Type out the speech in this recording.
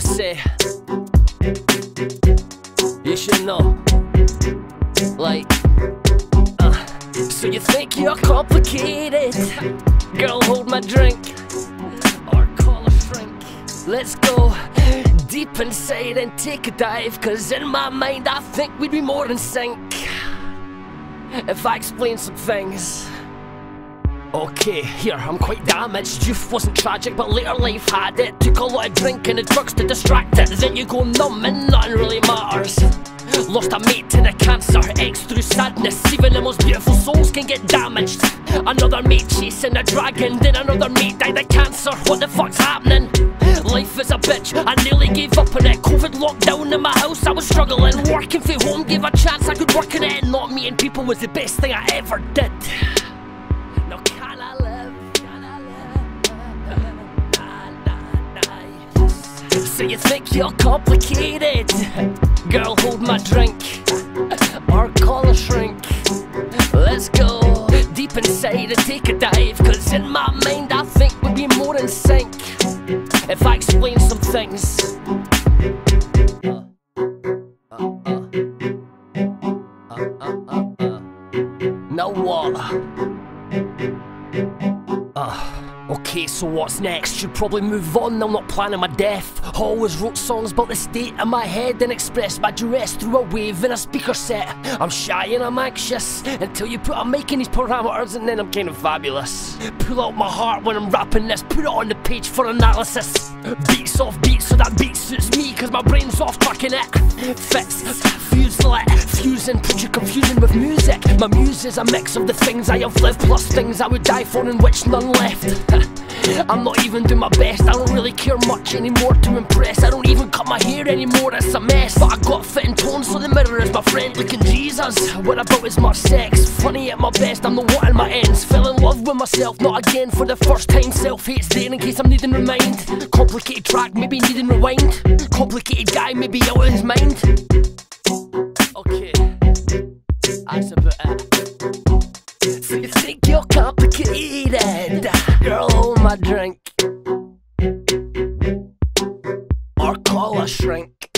say, you should know. Like, uh, so you think you're complicated? Girl, hold my drink, or call a shrink. Let's go deep inside and take a dive, cause in my mind I think we'd be more in sync if I explain some things. Okay, here, I'm quite damaged. Youth wasn't tragic, but later life had it. Took a lot of drinking and drugs to distract it. Then you go numb and nothing really matters. Lost a mate to the cancer, eggs through sadness. Even the most beautiful souls can get damaged. Another mate chasing a dragon, then another mate died of cancer. What the fuck's happening? Life is a bitch, I nearly gave up on it. COVID lockdown in my house, I was struggling. Working from home gave a chance I could work in it. Not meeting people was the best thing I ever did. So you think you're complicated? Girl, hold my drink Or call a shrink Let's go deep inside and take a dive Cause in my mind I think we'd be more in sync If I explain some things. Now what? Uh, okay, so what's next? Should probably move on, I'm not planning my death. Always wrote songs about the state of my head and expressed my duress through a wave in a speaker set. I'm shy and I'm anxious until you put a mic in these parameters and then I'm kind of fabulous. Pull out my heart when I'm rapping this, put it on the page for analysis. Beats off beats so that beat suits me cause my brain's off tracking it. Fits, fuse lit, fusing, put you confusion with music. My muse is a mix of the things I have lived plus things I would die for and which none left. I'm not even doing my best, I don't really care much anymore to impress. I don't even cut my hair anymore, it's a mess. But I got fitting tones, so the mirror is my friend looking Jesus. What about is my sex? Funny at my best, I'm the one in my ends. Fell in love with myself, not again for the first time. Self hate's there in case I'm needing remind. Complicated track, maybe needing rewind. Complicated guy, maybe out of his mind eyes up her So you think you're complicated? Girl, hold my drink. Or call a shrink.